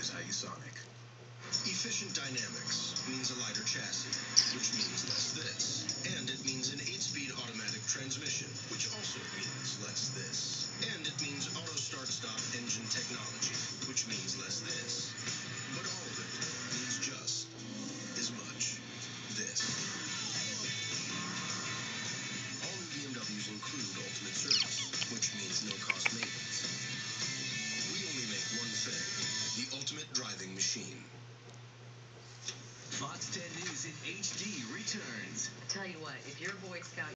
is Hyusonic. Efficient dynamics means a lighter chassis, which means less this. And it means an 8-speed automatic transmission, which also means less this. And it means auto start-stop engine technology, which means less this. But all of it means just as much this. All new BMWs include ultimate service, which means no cost maintenance. Ultimate machine. Fox 10 News in HD returns. Tell you what, if you're a Boy Scout,